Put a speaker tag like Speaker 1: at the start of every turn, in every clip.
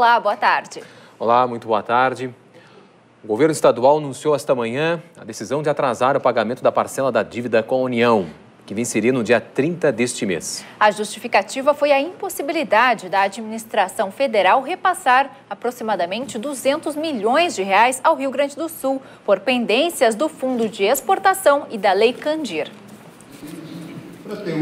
Speaker 1: Olá, boa tarde.
Speaker 2: Olá, muito boa tarde. O governo estadual anunciou esta manhã a decisão de atrasar o pagamento da parcela da dívida com a União, que venceria no dia 30 deste mês.
Speaker 1: A justificativa foi a impossibilidade da administração federal repassar aproximadamente 200 milhões de reais ao Rio Grande do Sul por pendências do Fundo de Exportação e da Lei Candir.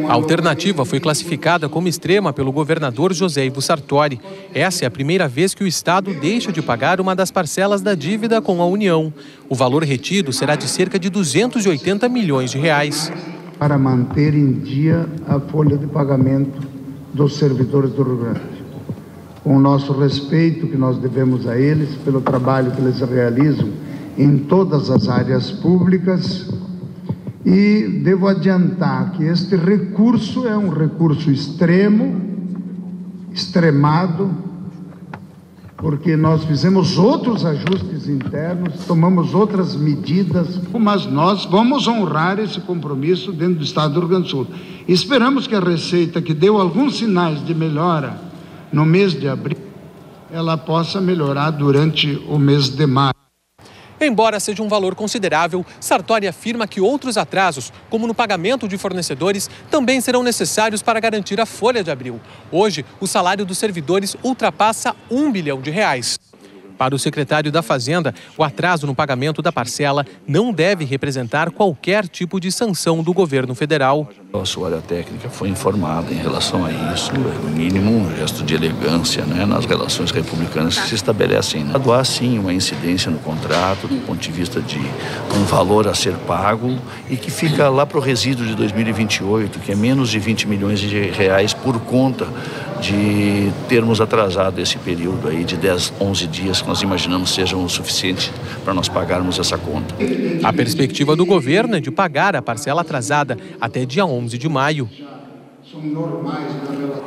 Speaker 3: A alternativa foi classificada como extrema pelo governador José Ivo Sartori. Essa é a primeira vez que o Estado deixa de pagar uma das parcelas da dívida com a União. O valor retido será de cerca de 280 milhões de reais.
Speaker 4: Para manter em dia a folha de pagamento dos servidores do Rio Grande. Com o nosso respeito que nós devemos a eles pelo trabalho que eles realizam em todas as áreas públicas, e devo adiantar que este recurso é um recurso extremo, extremado, porque nós fizemos outros ajustes internos, tomamos outras medidas, mas nós vamos honrar esse compromisso dentro do Estado do Rio Grande do Sul. Esperamos que a Receita, que deu alguns sinais de melhora no mês de abril, ela possa melhorar durante o mês de maio.
Speaker 3: Embora seja um valor considerável, Sartori afirma que outros atrasos, como no pagamento de fornecedores, também serão necessários para garantir a folha de abril. Hoje, o salário dos servidores ultrapassa um bilhão de reais. Para o secretário da Fazenda, o atraso no pagamento da parcela não deve representar qualquer tipo de sanção do governo federal.
Speaker 5: A sua área técnica foi informada em relação a isso, no mínimo um gesto de elegância né, nas relações republicanas que se estabelecem. Né? Há sim uma incidência no contrato, do ponto de vista de um valor a ser pago e que fica lá para o resíduo de 2028, que é menos de 20 milhões de reais por conta de termos atrasado esse período aí de 10, 11 dias que nós imaginamos sejam o suficiente para nós pagarmos essa conta.
Speaker 3: A perspectiva do governo é de pagar a parcela atrasada até dia 11 de maio.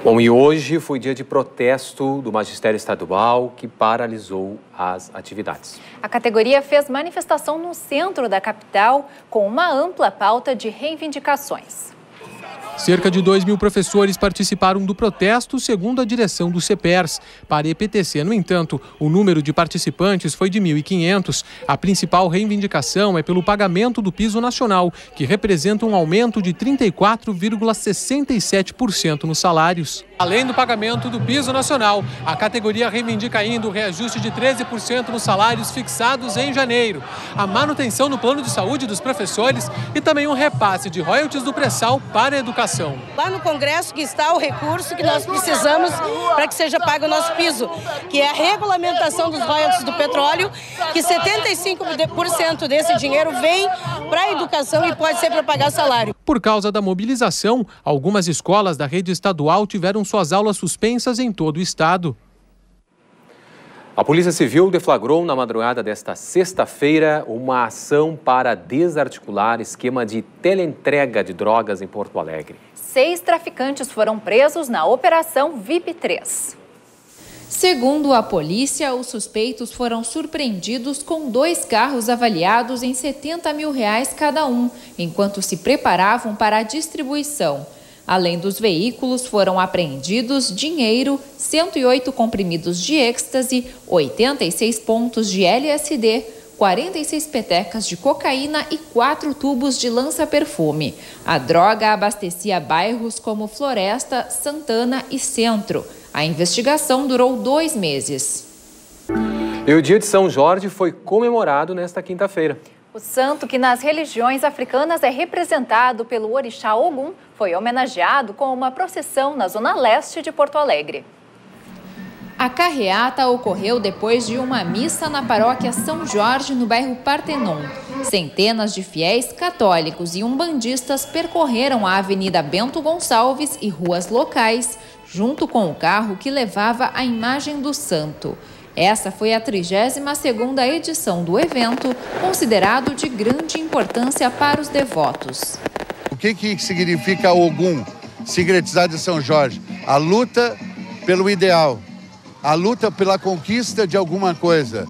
Speaker 2: Bom, e hoje foi dia de protesto do magistério estadual que paralisou as atividades.
Speaker 1: A categoria fez manifestação no centro da capital com uma ampla pauta de reivindicações.
Speaker 3: Cerca de 2 mil professores participaram do protesto, segundo a direção do CEPERS. Para a EPTC, no entanto, o número de participantes foi de 1.500. A principal reivindicação é pelo pagamento do piso nacional, que representa um aumento de 34,67% nos salários. Além do pagamento do piso nacional, a categoria reivindica ainda o reajuste de 13% nos salários fixados em janeiro, a manutenção no plano de saúde dos professores e também um repasse de royalties do pré-sal para educação.
Speaker 6: Lá no Congresso que está o recurso que nós precisamos para que seja pago o nosso piso, que é a regulamentação dos royalties do petróleo, que 75% desse dinheiro vem para a educação e pode ser para pagar salário.
Speaker 3: Por causa da mobilização, algumas escolas da rede estadual tiveram suas aulas suspensas em todo o estado.
Speaker 2: A Polícia Civil deflagrou na madrugada desta sexta-feira uma ação para desarticular esquema de teleentrega de drogas em Porto Alegre.
Speaker 1: Seis traficantes foram presos na Operação VIP 3. Segundo a polícia, os suspeitos foram surpreendidos com dois carros avaliados em 70 mil reais cada um, enquanto se preparavam para a distribuição. Além dos veículos, foram apreendidos dinheiro, 108 comprimidos de êxtase, 86 pontos de LSD, 46 petecas de cocaína e quatro tubos de lança-perfume. A droga abastecia bairros como Floresta, Santana e Centro. A investigação durou dois meses.
Speaker 2: E o dia de São Jorge foi comemorado nesta quinta-feira.
Speaker 1: O santo, que nas religiões africanas é representado pelo orixá Ogum, foi homenageado com uma procissão na zona leste de Porto Alegre. A carreata ocorreu depois de uma missa na paróquia São Jorge, no bairro Partenon. Centenas de fiéis católicos e umbandistas percorreram a Avenida Bento Gonçalves e ruas locais, junto com o carro que levava a imagem do santo. Essa foi a 32ª edição do evento, considerado de grande importância para os devotos.
Speaker 7: O que, que significa Ogum, sigretizado de São Jorge? A luta pelo ideal, a luta pela conquista de alguma coisa.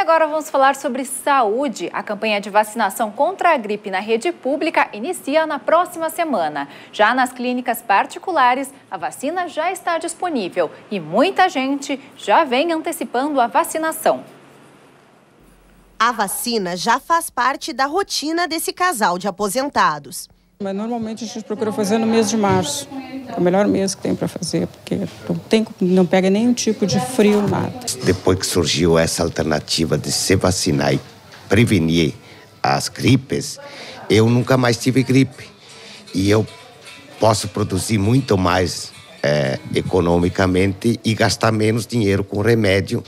Speaker 1: Agora vamos falar sobre saúde. A campanha de vacinação contra a gripe na rede pública inicia na próxima semana. Já nas clínicas particulares, a vacina já está disponível e muita gente já vem antecipando a vacinação.
Speaker 8: A vacina já faz parte da rotina desse casal de aposentados.
Speaker 9: Mas normalmente a gente procura fazer no mês de março. É o melhor mês que tem para fazer, porque não, tem, não pega nenhum tipo de frio, nada.
Speaker 10: Depois que surgiu essa alternativa de se vacinar e prevenir as gripes, eu nunca mais tive gripe. E eu posso produzir muito mais é, economicamente e gastar menos dinheiro com remédio.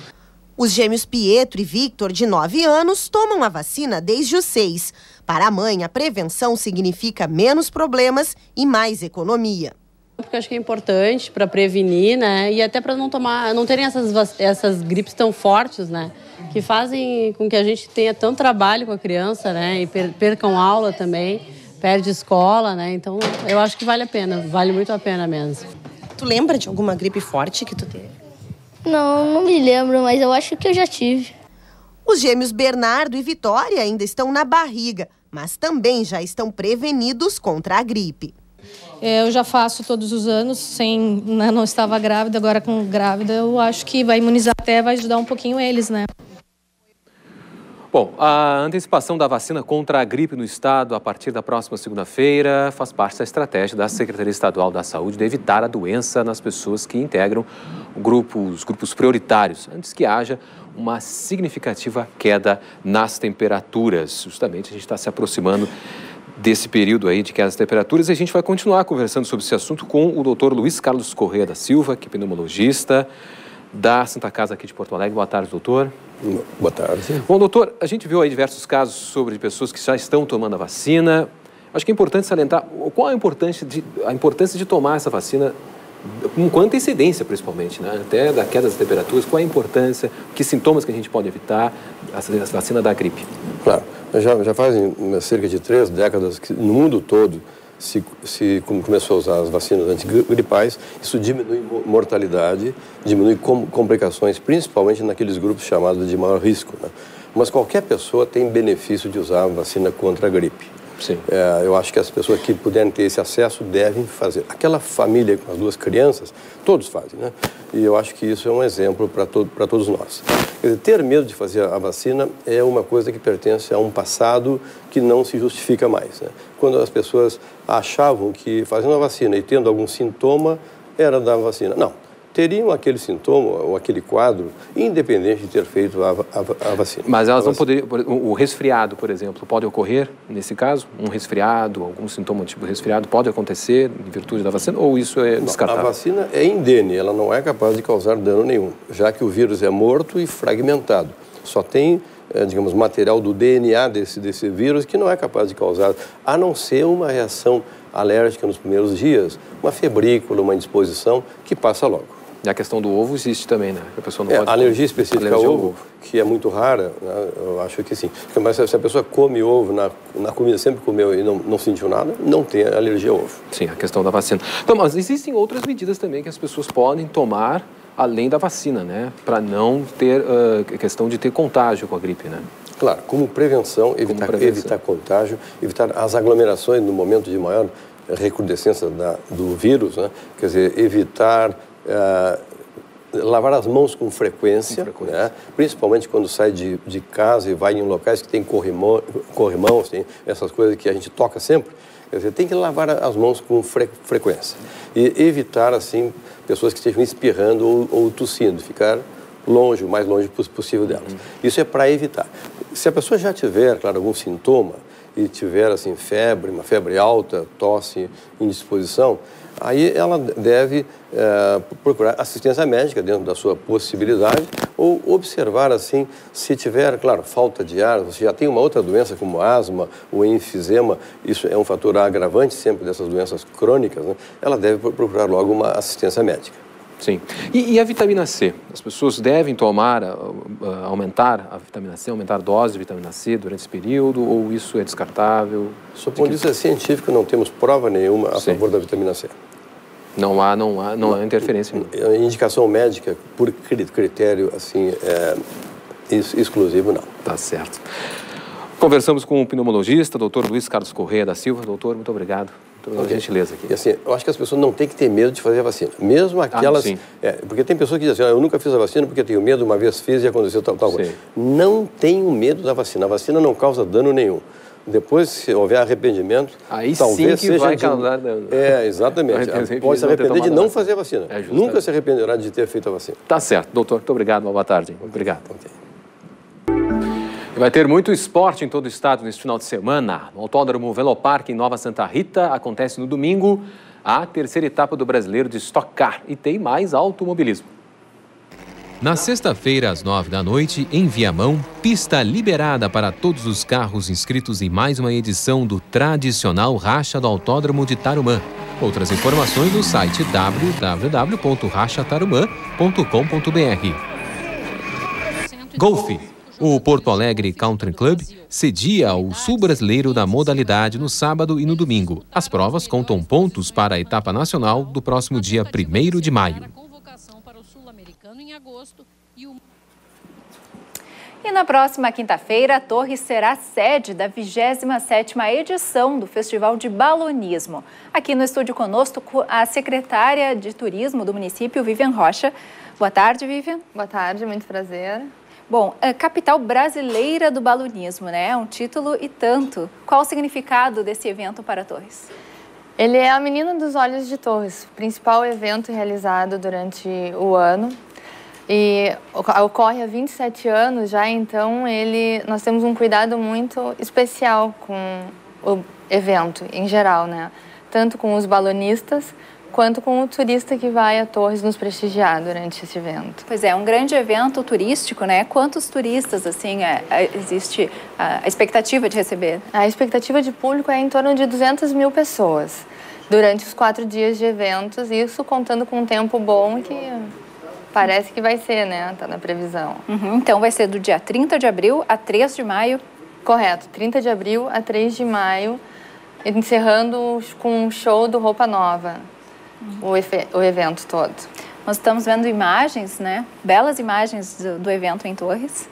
Speaker 8: Os gêmeos Pietro e Victor, de 9 anos, tomam a vacina desde os 6. Para a mãe, a prevenção significa menos problemas e mais economia.
Speaker 11: Porque acho que é importante para prevenir, né? E até para não tomar, não terem essas, essas gripes tão fortes, né? Que fazem com que a gente tenha tanto trabalho com a criança, né? E percam aula também, perde escola, né? Então eu acho que vale a pena, vale muito a pena mesmo.
Speaker 8: Tu lembra de alguma gripe forte que tu teve?
Speaker 12: Não, não me lembro, mas eu acho que eu já tive.
Speaker 8: Os gêmeos Bernardo e Vitória ainda estão na barriga, mas também já estão prevenidos contra a gripe.
Speaker 13: É, eu já faço todos os anos, sem, né, não estava grávida, agora com grávida, eu acho que vai imunizar até, vai ajudar um pouquinho eles, né?
Speaker 2: Bom, a antecipação da vacina contra a gripe no estado a partir da próxima segunda-feira faz parte da estratégia da Secretaria Estadual da Saúde de evitar a doença nas pessoas que integram grupos, grupos prioritários, antes que haja uma significativa queda nas temperaturas. Justamente a gente está se aproximando desse período aí de queda das temperaturas e a gente vai continuar conversando sobre esse assunto com o doutor Luiz Carlos Correia da Silva, que é pneumologista da Santa Casa aqui de Porto Alegre. Boa tarde, doutor.
Speaker 14: Boa tarde.
Speaker 2: Bom, doutor, a gente viu aí diversos casos sobre pessoas que já estão tomando a vacina. Acho que é importante salientar qual a importância de, a importância de tomar essa vacina com quanta incidência, principalmente, né? até da queda das temperaturas, qual a importância, que sintomas que a gente pode evitar a vacina da gripe?
Speaker 14: Claro, já, já fazem cerca de três décadas que no mundo todo se, se começou a usar as vacinas antigripais, isso diminui mortalidade, diminui complicações, principalmente naqueles grupos chamados de maior risco. Né? Mas qualquer pessoa tem benefício de usar a vacina contra a gripe. É, eu acho que as pessoas que puderem ter esse acesso devem fazer. Aquela família com as duas crianças, todos fazem, né? E eu acho que isso é um exemplo para todo, todos nós. Dizer, ter medo de fazer a vacina é uma coisa que pertence a um passado que não se justifica mais. Né? Quando as pessoas achavam que fazendo a vacina e tendo algum sintoma era da vacina. Não teriam aquele sintoma ou aquele quadro, independente de ter feito a, a, a vacina.
Speaker 2: Mas elas não poderiam. O resfriado, por exemplo, pode ocorrer nesse caso? Um resfriado, algum sintoma tipo resfriado pode acontecer em virtude da vacina ou isso é descartável?
Speaker 14: a vacina é indene, ela não é capaz de causar dano nenhum, já que o vírus é morto e fragmentado. Só tem é, digamos, material do DNA desse, desse vírus que não é capaz de causar, a não ser uma reação alérgica nos primeiros dias, uma febrícula, uma indisposição que passa logo.
Speaker 2: E a questão do ovo existe também, né?
Speaker 14: A pessoa não é, pode... alergia específica alergia ao ovo, ovo, que é muito rara, né? eu acho que sim. Mas se a pessoa come ovo na, na comida, sempre comeu e não, não sentiu nada, não tem alergia ao ovo.
Speaker 2: Sim, a questão da vacina. Então, mas existem outras medidas também que as pessoas podem tomar além da vacina, né? Para não ter uh, questão de ter contágio com a gripe, né?
Speaker 14: Claro, como prevenção, evitar, como prevenção. evitar contágio, evitar as aglomerações no momento de maior recrudescência da, do vírus, né? quer dizer, evitar é, lavar as mãos com frequência, com frequência. Né? principalmente quando sai de, de casa e vai em locais que tem corrimão, corrimão tem essas coisas que a gente toca sempre. Quer dizer, tem que lavar as mãos com fre frequência e evitar, assim, pessoas que estejam espirrando ou, ou tossindo, ficar longe, o mais longe possível delas. Uhum. Isso é para evitar. Se a pessoa já tiver, claro, algum sintoma e tiver, assim, febre, uma febre alta, tosse, indisposição, aí ela deve é, procurar assistência médica dentro da sua possibilidade ou observar assim se tiver, claro, falta de ar, se já tem uma outra doença como asma ou enfisema, isso é um fator agravante sempre dessas doenças crônicas, né? ela deve procurar logo uma assistência médica.
Speaker 2: Sim. E, e, a vitamina C? As pessoas devem tomar, uh, uh, aumentar a vitamina C, aumentar a dose de vitamina C durante esse período, ou isso é descartável?
Speaker 14: Do ponto de vista científico, não temos prova nenhuma a Sim. favor da vitamina C.
Speaker 2: Não há, não há, não há interferência.
Speaker 14: A indicação médica, por critério assim, é, exclusivo, não.
Speaker 2: Tá certo. Conversamos com o pneumologista, doutor Luiz Carlos Correia da Silva. Doutor, muito obrigado okay. gentileza aqui.
Speaker 14: E assim, eu acho que as pessoas não têm que ter medo de fazer a vacina. Mesmo ah, aquelas... Ah, é, porque tem pessoas que dizem assim, ah, eu nunca fiz a vacina porque tenho medo, uma vez fiz e aconteceu tal, tal coisa. Não tenham medo da vacina. A vacina não causa dano nenhum. Depois, se houver arrependimento,
Speaker 2: Aí
Speaker 14: talvez
Speaker 2: sim que
Speaker 14: seja
Speaker 2: vai
Speaker 14: de...
Speaker 2: causar dano.
Speaker 14: É, exatamente. Pode se arrepender de não fazer a vacina. É Nunca se arrependerá de ter feito a vacina.
Speaker 2: Tá certo. Doutor, muito obrigado. Uma boa tarde. Obrigado. Okay. Vai ter muito esporte em todo o estado neste final de semana. No Autódromo Velopark, em Nova Santa Rita, acontece no domingo a terceira etapa do Brasileiro de Stock Car e tem mais automobilismo.
Speaker 15: Na sexta-feira, às nove da noite, em Viamão, pista liberada para todos os carros inscritos em mais uma edição do tradicional Racha do Autódromo de Tarumã. Outras informações no site www.rachatarumã.com.br. Golfe. O Porto Alegre Country Club cedia o Sul Brasileiro da modalidade no sábado e no domingo. As provas contam pontos para a etapa nacional do próximo dia 1 de maio
Speaker 1: e. E na próxima quinta-feira, a Torre será sede da 27ª edição do Festival de Balonismo. Aqui no estúdio conosco, a secretária de Turismo do município, Vivian Rocha. Boa tarde, Vivian.
Speaker 16: Boa tarde, muito prazer.
Speaker 1: Bom, a capital brasileira do balonismo, né? É um título e tanto. Qual o significado desse evento para Torres?
Speaker 16: Ele é a Menina dos Olhos de Torres, principal evento realizado durante o ano e ocorre há 27 anos já, então ele, nós temos um cuidado muito especial com o evento em geral, né? Tanto com os balonistas quanto com o turista que vai a Torres nos prestigiar durante esse evento.
Speaker 1: Pois é, um grande evento turístico, né? Quantos turistas, assim, é, é, existe a expectativa de receber?
Speaker 16: A expectativa de público é em torno de 200 mil pessoas durante os quatro dias de eventos, isso contando com um tempo bom que Parece que vai ser, né? Tá na previsão.
Speaker 1: Uhum, então vai ser do dia 30 de abril a 3 de maio.
Speaker 16: Correto, 30 de abril a 3 de maio, encerrando com um show do Roupa Nova, o, o evento todo.
Speaker 1: Nós estamos vendo imagens, né? Belas imagens do, do evento em Torres.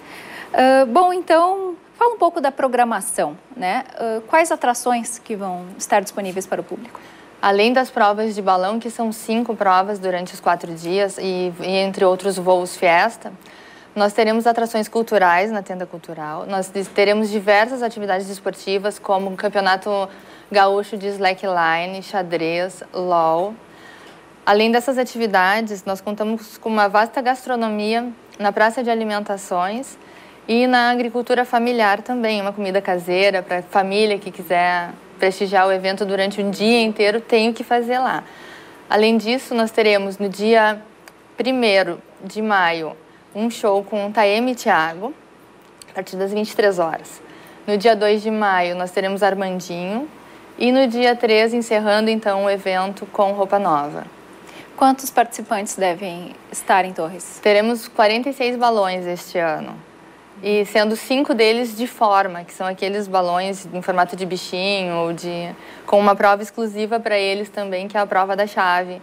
Speaker 1: Uh, bom, então, fala um pouco da programação, né? Uh, quais atrações que vão estar disponíveis para o público?
Speaker 16: Além das provas de balão, que são cinco provas durante os quatro dias, e, e entre outros voos fiesta, nós teremos atrações culturais na tenda cultural, nós teremos diversas atividades esportivas, como o campeonato gaúcho de slackline, xadrez, LOL. Além dessas atividades, nós contamos com uma vasta gastronomia na praça de alimentações e na agricultura familiar também, uma comida caseira para a família que quiser prestigiar o evento durante um dia inteiro, tenho que fazer lá. Além disso, nós teremos no dia 1 de maio um show com o Taeme Thiago, a partir das 23 horas. No dia 2 de maio, nós teremos Armandinho. E no dia 3, encerrando então o evento com Roupa Nova.
Speaker 1: Quantos participantes devem estar em Torres?
Speaker 16: Teremos 46 balões este ano e sendo cinco deles de forma, que são aqueles balões em formato de bichinho ou de com uma prova exclusiva para eles também, que é a prova da chave,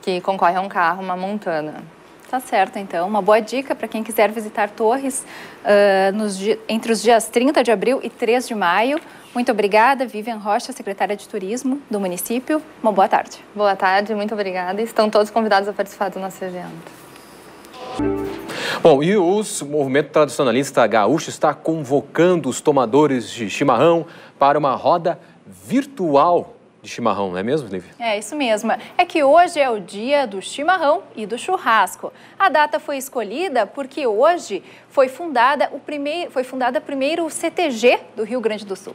Speaker 16: que concorre a um carro, uma montana.
Speaker 1: Tá certo, então. Uma boa dica para quem quiser visitar Torres uh, nos, entre os dias 30 de abril e 3 de maio. Muito obrigada, Vivian Rocha, secretária de Turismo do município. Uma boa tarde.
Speaker 16: Boa tarde, muito obrigada. Estão todos convidados a participar do nosso evento.
Speaker 2: Bom, e o movimento tradicionalista gaúcho está convocando os tomadores de chimarrão para uma roda virtual de chimarrão, não é mesmo, Lívia?
Speaker 1: É, isso mesmo. É que hoje é o dia do chimarrão e do churrasco. A data foi escolhida porque hoje foi fundada o primeiro, foi fundada primeiro o CTG do Rio Grande do Sul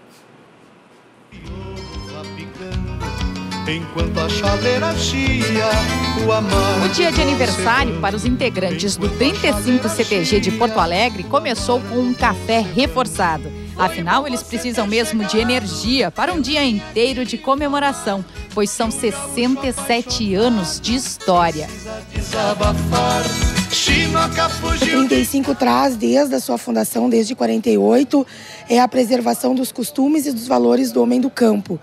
Speaker 17: enquanto a chaleira chia, o amar.
Speaker 1: O dia de aniversário para os integrantes do 35 CTG de Porto Alegre começou com um café reforçado. Afinal, eles precisam mesmo de energia para um dia inteiro de comemoração, pois são 67 anos de história.
Speaker 18: O 35 traz, desde a sua fundação, desde 48, é a preservação dos costumes e dos valores do homem do campo.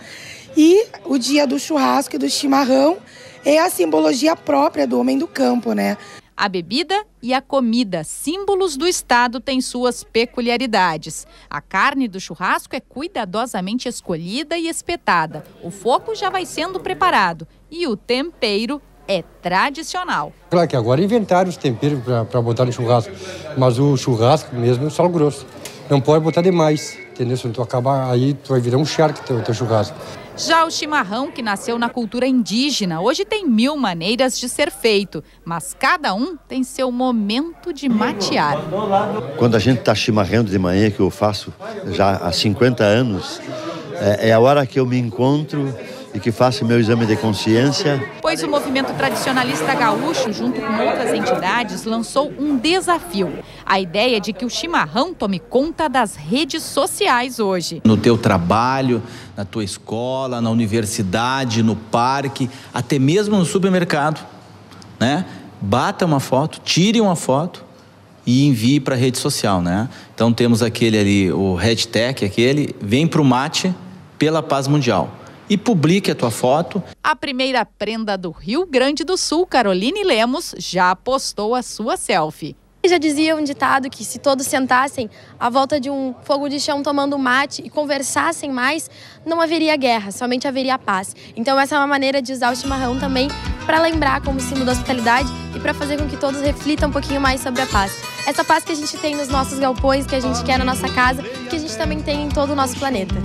Speaker 18: E o dia do churrasco e do chimarrão é a simbologia própria do homem do campo, né?
Speaker 19: A bebida e a comida, símbolos do estado, têm suas peculiaridades. A carne do churrasco é cuidadosamente escolhida e espetada. O fogo já vai sendo preparado e o tempero é tradicional.
Speaker 20: Claro que agora inventaram os temperos para botar no churrasco, mas o churrasco mesmo é sal grosso. Não pode botar demais, entendeu? Se tu acabar aí, tu vai virar um charque teu, teu churrasco.
Speaker 19: Já o chimarrão, que nasceu na cultura indígena, hoje tem mil maneiras de ser feito, mas cada um tem seu momento de matear.
Speaker 21: Quando a gente está chimarrando de manhã, que eu faço já há 50 anos, é, é a hora que eu me encontro e que faça meu exame de consciência.
Speaker 19: Pois o movimento tradicionalista gaúcho, junto com outras entidades, lançou um desafio. A ideia de que o chimarrão tome conta das redes sociais hoje.
Speaker 22: No teu trabalho, na tua escola, na universidade, no parque, até mesmo no supermercado, né? Bata uma foto, tire uma foto e envie para a rede social, né? Então temos aquele ali, o hashtag aquele, vem para o mate pela paz mundial e publique a tua foto.
Speaker 19: A primeira prenda do Rio Grande do Sul, Caroline Lemos, já postou a sua selfie.
Speaker 23: Já dizia um ditado que se todos sentassem à volta de um fogo de chão tomando mate e conversassem mais, não haveria guerra, somente haveria paz. Então essa é uma maneira de usar o chimarrão também para lembrar como símbolo da hospitalidade e para fazer com que todos reflitam um pouquinho mais sobre a paz. Essa paz que a gente tem nos nossos galpões, que a gente quer na nossa casa, que a gente também tem em todo o nosso planeta.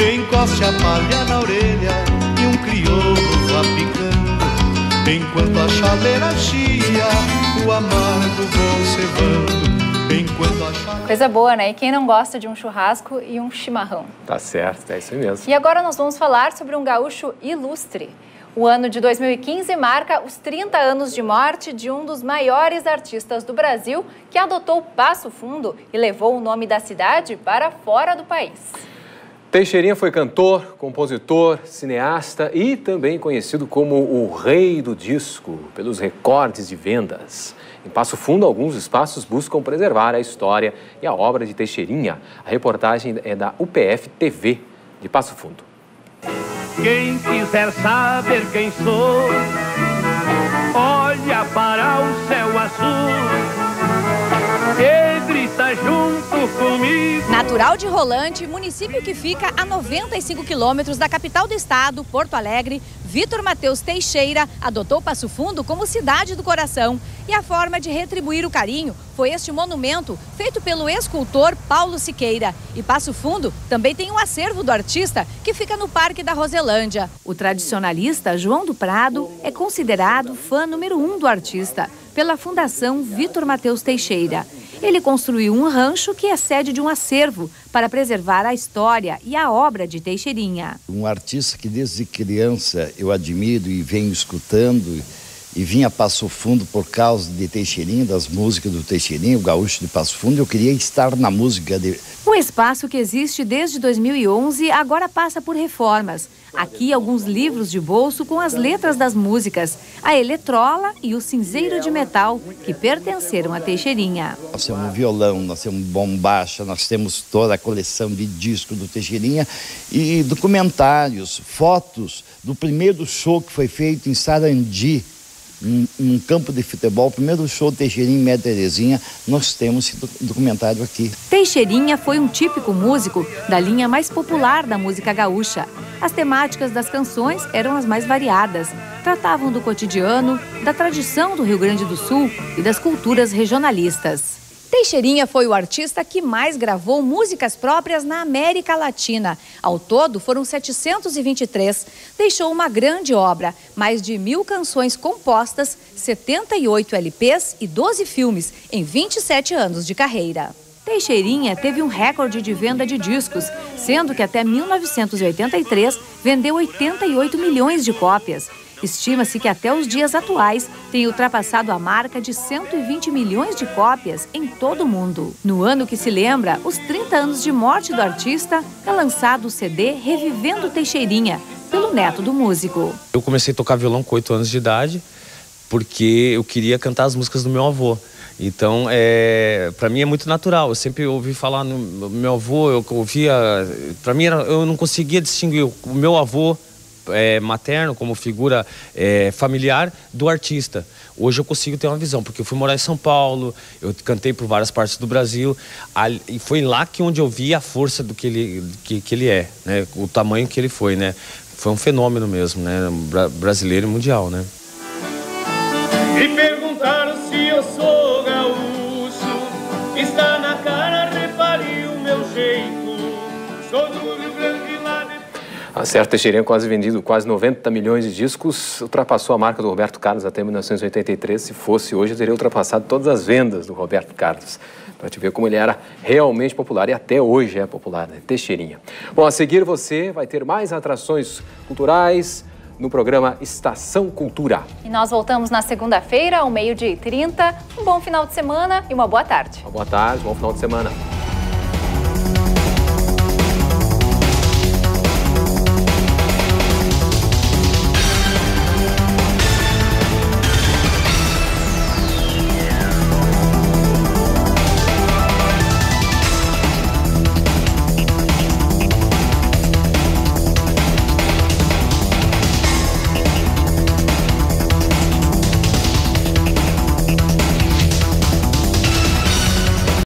Speaker 17: Encoste a palha na orelha e um crioulo vá picando Enquanto a chaleira chia, o amargo vão cevando Enquanto a chaleira...
Speaker 1: Coisa boa, né? E quem não gosta de um churrasco e um chimarrão?
Speaker 2: Tá certo, é isso mesmo.
Speaker 1: E agora nós vamos falar sobre um gaúcho ilustre. O ano de 2015 marca os 30 anos de morte de um dos maiores artistas do Brasil, que adotou Passo Fundo e levou o nome da cidade para fora do país.
Speaker 2: Teixeirinha foi cantor, compositor, cineasta e também conhecido como o rei do disco, pelos recordes de vendas. Em Passo Fundo, alguns espaços buscam preservar a história e a obra de Teixeirinha. A reportagem é da UPF TV de Passo Fundo.
Speaker 24: Quem quiser saber quem sou, olha para o céu azul grita junto comigo.
Speaker 19: Natural de Rolante, município que fica a 95 quilômetros da capital do estado, Porto Alegre, Vitor Mateus Teixeira adotou Passo Fundo como cidade do coração. E a forma de retribuir o carinho foi este monumento feito pelo escultor Paulo Siqueira. E Passo Fundo também tem um acervo do artista que fica no Parque da Roselândia. O tradicionalista João do Prado é considerado fã número um do artista pela Fundação Vitor Mateus Teixeira. Ele construiu um rancho que é sede de um acervo para preservar a história e a obra de Teixeirinha.
Speaker 25: Um artista que desde criança eu admiro e venho escutando e vinha Passo Fundo por causa de Teixeirinha, das músicas do Teixeirinha, o gaúcho de Passo Fundo. Eu queria estar na música de.
Speaker 19: O espaço que existe desde 2011 agora passa por reformas. Aqui alguns livros de bolso com as letras das músicas, a eletrola e o cinzeiro de metal que pertenceram a Teixeirinha.
Speaker 25: Nós temos um violão, nós temos bombacha, nós temos toda a coleção de discos do Teixeirinha e documentários, fotos do primeiro show que foi feito em Sarandi, num, campo de futebol, o primeiro show Teixeirinha em Média Terezinha, nós temos esse documentário aqui.
Speaker 19: Teixeirinha foi um típico músico da linha mais popular da música gaúcha. As temáticas das canções eram as mais variadas. Tratavam do cotidiano, da tradição do Rio Grande do Sul e das culturas regionalistas. Teixeirinha foi o artista que mais gravou músicas próprias na América Latina. Ao todo, foram 723. Deixou uma grande obra, mais de mil canções compostas, 78 LPs e 12 filmes em 27 anos de carreira. Teixeirinha teve um recorde de venda de discos, sendo que até 1983 vendeu 88 milhões de cópias. Estima-se que até os dias atuais tem ultrapassado a marca de 120 milhões de cópias em todo o mundo. No ano que se lembra os 30 anos de morte do artista, é lançado o CD Revivendo Teixeirinha, pelo neto do músico.
Speaker 26: Eu comecei a tocar violão com 8 anos de idade, porque eu queria cantar as músicas do meu avô. Então, é, para mim é muito natural. Eu sempre ouvi falar no meu avô, eu ouvia. Para mim, era, eu não conseguia distinguir o meu avô é, materno, como figura é, familiar do artista. Hoje eu consigo ter uma visão, porque eu fui morar em São Paulo, eu cantei por várias partes do Brasil, e foi lá que onde eu vi a força do que ele, que, que ele é, né? o tamanho que ele foi. Né? Foi um fenômeno mesmo, né? brasileiro e mundial. Né?
Speaker 2: A Certa Teixeirinha, quase vendido quase 90 milhões de discos, ultrapassou a marca do Roberto Carlos até 1983. Se fosse hoje, teria ultrapassado todas as vendas do Roberto Carlos. Para te ver como ele era realmente popular e até hoje é popular, né? Teixeirinha. Bom, a seguir você vai ter mais atrações culturais no programa Estação Cultura.
Speaker 1: E nós voltamos na segunda-feira, ao meio-dia e 30. Um bom final de semana e uma boa tarde.
Speaker 2: Uma boa tarde, bom final de semana.